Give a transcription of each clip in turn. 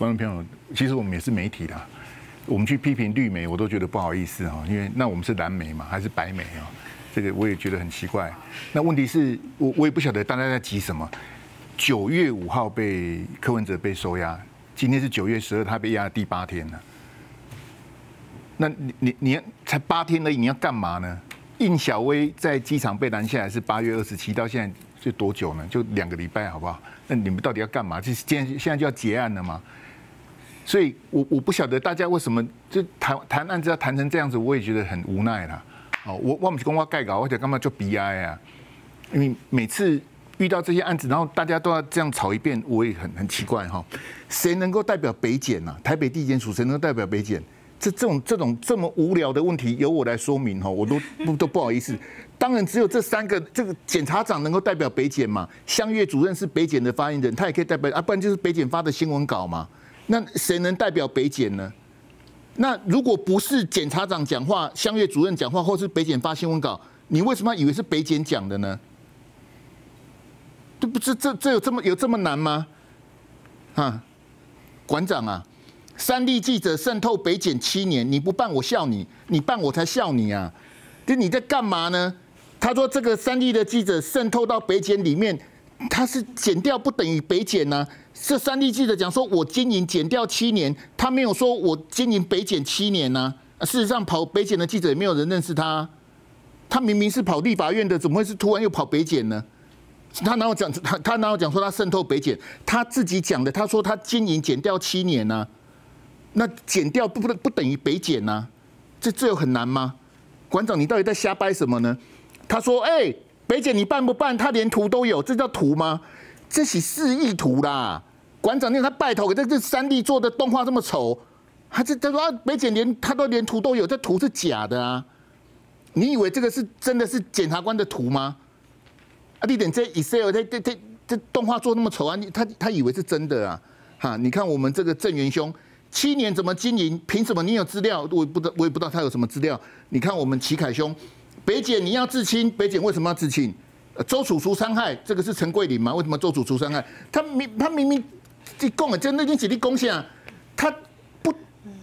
观众朋友，其实我们也是媒体的，我们去批评绿媒，我都觉得不好意思哈，因为那我们是蓝媒嘛，还是白媒啊？这个我也觉得很奇怪。那问题是我我也不晓得大家在急什么。九月五号被柯文哲被收押，今天是九月十二，他被押第八天了。那你你你要才八天而已，你要干嘛呢？应小薇在机场被拦下来是八月二十七，到现在就多久呢？就两个礼拜，好不好？那你们到底要干嘛？就是现现在就要结案了吗？所以，我我不晓得大家为什么就谈谈案子要谈成这样子，我也觉得很无奈啦。哦，我我们是公话盖稿，或者干嘛就悲哀啊？因为每次遇到这些案子，然后大家都要这样吵一遍，我也很很奇怪哈。谁能够代表北检呐？台北地检署谁能够代表北检？这这种这种这么无聊的问题，由我来说明哈，我都不都不好意思。当然，只有这三个这个检察长能够代表北检嘛。香月主任是北检的发言人，他也可以代表啊，不然就是北检发的新闻稿嘛。那谁能代表北检呢？那如果不是检察长讲话，相约主任讲话，或是北检发新闻稿，你为什么以为是北检讲的呢？这不是这这有这么有这么难吗？啊，馆长啊！三立记者渗透北检七年，你不办我笑你，你办我才笑你啊！就你在干嘛呢？他说这个三立的记者渗透到北检里面，他是减掉不等于北检呢？这三地记者讲说我经营减掉七年，他没有说我经营北检七年呢。事实上跑北检的记者也没有人认识他，他明明是跑立法院的，怎么会是突然又跑北检呢？他哪有讲他他哪有讲说他渗透北检？他自己讲的，他说他经营减掉七年呢。那减掉不不不等于北减呢？这这有很难吗？馆长，你到底在瞎掰什么呢？他说：“哎，北姐你办不办？他连图都有，这叫图吗？这是示意图啦。”馆长，你他拜托，这这三 D 做的动画这么丑，他这他说北姐连他都连图都有，这图是假的啊！你以为这个是真的是检察官的图吗？啊，你点这 Excel 这这这这动画做那么丑啊？他他以为是真的啊？哈，你看我们这个郑元兄。七年怎么经营？凭什么你有资料？我也不知道，我也不知道他有什么资料。你看我们齐凯兄，北检你要自清，北检为什么要自清？周楚除伤害，这个是陈桂林吗？为什么周楚除伤害？他明他明明这供了，就那天几例贡献啊，他不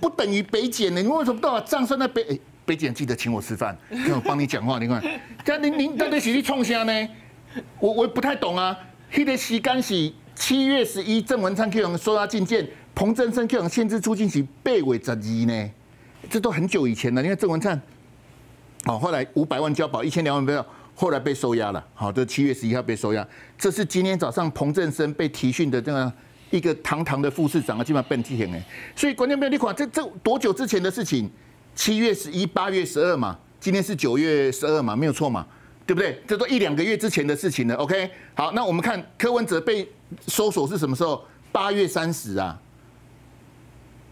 不等于北检呢？你为什么都把账算在北北检？记得请我吃饭，让我帮你讲话。你看，这您您到底是去创啥呢？我我不太懂啊。那个时间是七月十一，郑文灿 Q 说他进谏。彭振生可能限制出境是八月十二呢，这都很久以前了。你看郑文灿，好，后来五百万交保，一千两百万票，后来被收押了。好，这七月十一号被收押，这是今天早上彭振生被提讯的这个一个堂堂的副市长啊，基本上变提刑哎。所以关键没有你款，这这多久之前的事情？七月十一、八月十二嘛，今天是九月十二嘛，没有错嘛，对不对？这都一两个月之前的事情了。OK，好，那我们看柯文哲被搜索是什么时候？八月三十啊。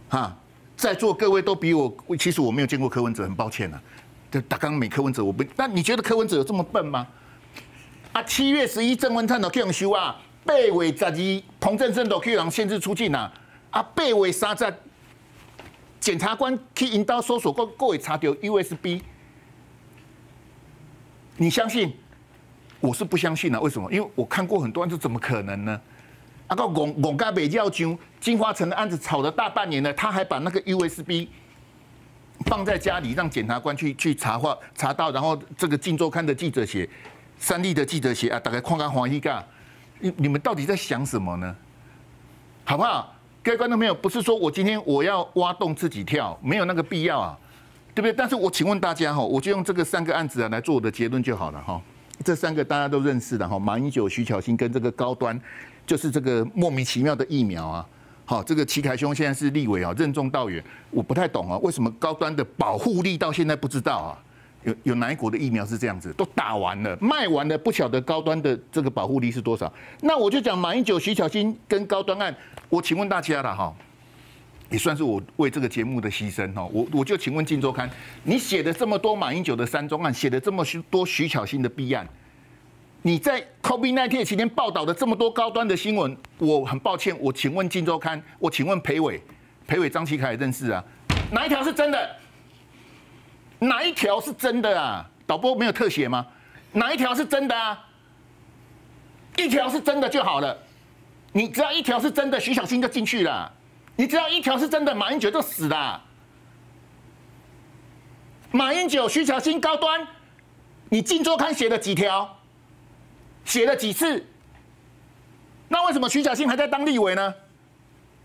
哈，在座各位都比我，其实我没有见过柯文哲，很抱歉呐。就打刚美柯文哲，我不，那你觉得柯文哲有这么笨吗？啊，七月十一郑文灿都去人修啊，八月十二彭正生都去人限制出境啊，啊，八月三十检察官去引导搜索，各各位查到 USB，你相信？我是不相信的，为什么？因为我看过很多，案子怎么可能呢？啊个拱拱家北教军金华城的案子吵了大半年了，他还把那个 USB 放在家里，让检察官去去查话查到，然后这个《镜周刊》的记者写，三立的记者写啊，大概看看黄一噶，你你们到底在想什么呢？好不好？各位观众朋友，不是说我今天我要挖洞自己跳，没有那个必要啊，对不对？但是我请问大家哈，我就用这个三个案子啊来做我的结论就好了哈。这三个大家都认识的哈，马英九、徐巧芯跟这个高端。就是这个莫名其妙的疫苗啊，好，这个齐凯兄现在是立委啊，任重道远，我不太懂啊，为什么高端的保护力到现在不知道啊？有有哪一国的疫苗是这样子，都打完了，卖完了，不晓得高端的这个保护力是多少？那我就讲马英九、徐小新跟高端案，我请问大家了哈，也算是我为这个节目的牺牲哈，我我就请问《金周刊》，你写的这么多马英九的三中案，写的这么多徐巧芯的弊案。你在 COVID 那天期间报道的这么多高端的新闻，我很抱歉，我请问《金周刊》，我请问裴伟，裴伟张启凯认识啊？哪一条是真的？哪一条是真的啊？导播没有特写吗？哪一条是真的啊？一条是真的就好了，你只要一条是真的，徐小新就进去了。你只要一条是真的，马英九就死了。马英九、徐小新高端，你《金周刊》写了几条？写了几次？那为什么徐小新还在当立委呢？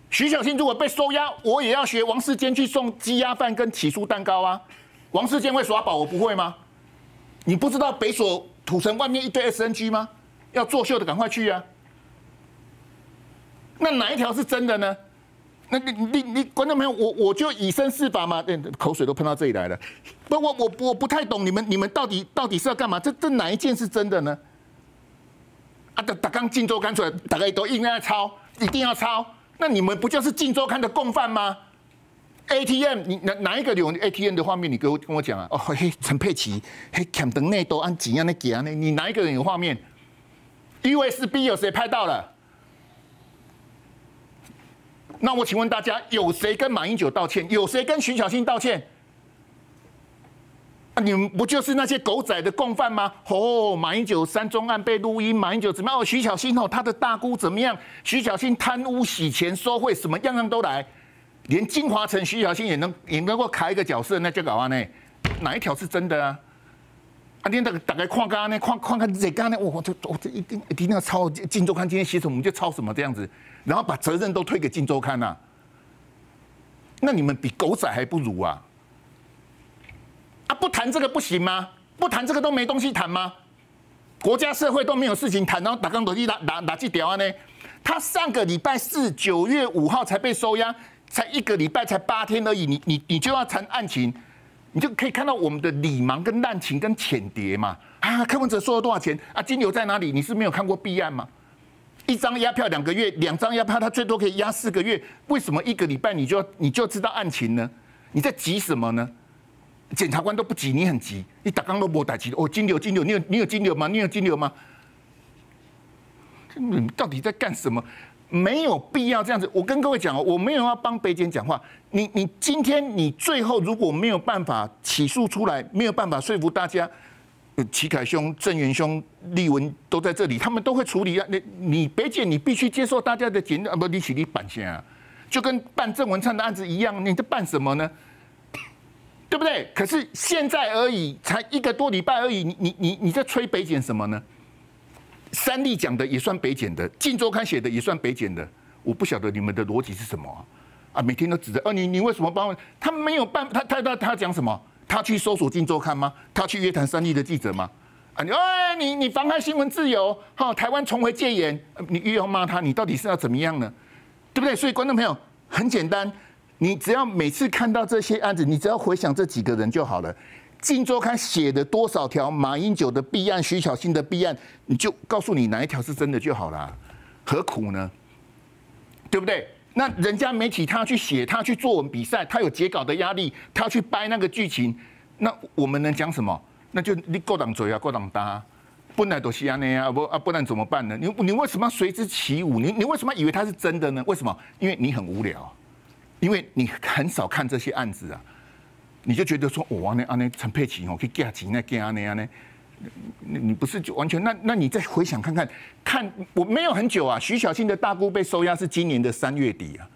徐小新如果被收押，我也要学王世坚去送鸡鸭饭跟起酥蛋糕啊！王世坚会耍宝，我不会吗？你不知道北所土城外面一堆 SNG 吗？要作秀的赶快去啊！那哪一条是真的呢？那你你你观众朋友，我我就以身试法嘛，口水都喷到这里来了。不，我我我不太懂你们你们到底到底是要干嘛？这这哪一件是真的呢？啊，打打刚《镜周刊》出来，大家都应该抄，一定要抄。那你们不就是《镜周刊》的共犯吗？ATM，你哪哪一个有 ATM 的画面？你给我跟我讲啊！哦，嘿，陈佩琪，嘿，砍灯内都按怎样的给啊？那你哪一个人有画面？USB 有谁拍到了？那我请问大家，有谁跟马英九道歉？有谁跟徐小新道歉？你们不就是那些狗仔的共犯吗？哦，马英九三中案被录音，马英九怎么样？哦，徐小新哦，他的大姑怎么样？徐小新贪污洗钱收贿，什么样样都来，连金华城徐小新也能也能够卡一个角色，那就搞完呢？哪一条是真的啊？啊，你那个大概看刚刚呢，看看看这刚呢，我这我这一定一定要抄《金周刊》今天写什么，我们就抄什么这样子，然后把责任都推给《金周刊》呐。那你们比狗仔还不如啊！谈这个不行吗？不谈这个都没东西谈吗？国家社会都没有事情谈，然后打刚斗地打打打去屌啊呢？他上个礼拜四九月五号才被收押，才一个礼拜才八天而已，你你你就要谈案情？你就可以看到我们的礼盲跟滥情跟浅碟嘛啊！柯文哲收了多少钱啊？金牛在哪里？你是没有看过弊案吗？一张押票两个月，两张押票他最多可以押四个月，为什么一个礼拜你就你就知道案情呢？你在急什么呢？检察官都不急，你很急，你打刚都不打急哦，金牛金牛，你有你有金牛吗？你有金牛吗？你到底在干什么？没有必要这样子。我跟各位讲哦，我没有要帮北检讲话。你你今天你最后如果没有办法起诉出来，没有办法说服大家，齐凯兄、郑元兄、立文都在这里，他们都会处理啊。你你北检你必须接受大家的检啊，不，你起立板先啊，就跟办郑文灿的案子一样，你在办什么呢？不对？可是现在而已，才一个多礼拜而已，你你你你在吹北检什么呢？三立讲的也算北检的，晋周刊写的也算北检的，我不晓得你们的逻辑是什么啊？啊每天都指着，哦，你你为什么帮？他没有办，他他他他讲什么？他去搜索晋周刊吗？他去约谈三立的记者吗？啊，你哎，你你妨害新闻自由，哈，台湾重回戒严，你又要骂他，你到底是要怎么样呢？对不对？所以观众朋友很简单，你只要每次看到这些案子，你只要回想这几个人就好了。《金周刊》写的多少条马英九的弊案、徐小新的弊案，你就告诉你哪一条是真的就好了，何苦呢？对不对？那人家媒体他去写，他去作文比赛，他有截稿的压力，他去掰那个剧情，那我们能讲什么？那就你够党嘴啊，够党搭，不然都是安内啊，不啊，不然怎么办呢？你你为什么要随之起舞？你你为什么以为他是真的呢？为什么？因为你很无聊，因为你很少看这些案子啊。你就觉得说，我那安那陈佩琪哦，可以嫁钱那嫁那样呢？你你不是就完全？那那你再回想看看，看我没有很久啊。徐小庆的大姑被收押是今年的三月底啊，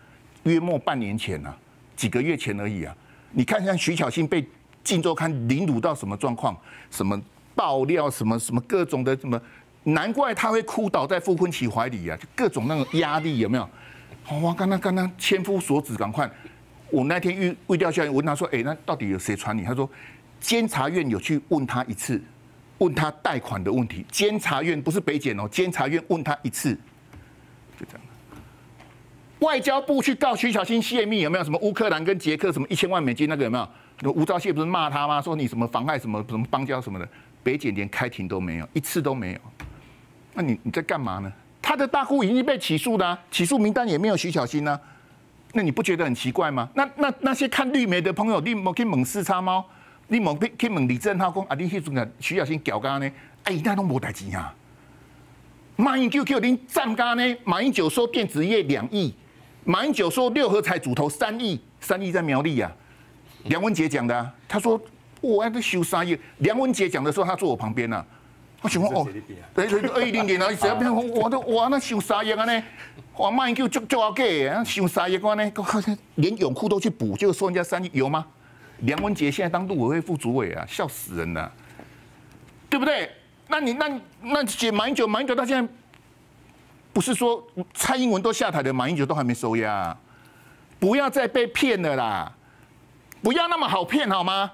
约莫半年前啊，几个月前而已啊。你看像徐小庆被《晋周刊》凌辱到什么状况？什么爆料？什么什么各种的什么？难怪他会哭倒在傅昆萁怀里啊！就各种那种压力有没有？哇，刚刚刚刚千夫所指，赶快！我那天遇未调下来，问他说：“哎，那到底有谁传你？”他说：“监察院有去问他一次，问他贷款的问题。监察院不是北检哦，监察院问他一次，就这样。外交部去告徐小新泄密，有没有什么乌克兰跟捷克什么一千万美金那个有没有？吴钊燮不是骂他吗？说你什么妨碍什么什么邦交什么的，北检连开庭都没有，一次都没有。那你你在干嘛呢？他的大姑已经被起诉了，起诉名单也没有徐小新呢。”那你不觉得很奇怪吗？那那那些看绿媒的朋友，你莫去猛四叉猫，你莫去去猛李正浩讲啊，你去阵个徐小新搞干呢？哎，那都无代志啊！马英九叫恁站干呢？马英九说电子业两亿，马英九说六合彩主投三亿，三亿在苗栗啊。梁文杰讲的，他说我还在修三亿。梁文杰讲的时候，他坐我旁边呢。我想讲哦，对对，二零年啊，谁要变？我都哇，那想三亿啊呢？哇，马英九做做阿给，想三亿啊呢？连泳裤都去补，就说人家三亿有吗？梁文杰现在当陆委会副主委啊，笑死人了，对不对？那你那那解马英九，马英九到现在不是说蔡英文都下台的，马英九都还没收押，不要再被骗了啦，不要那么好骗好吗？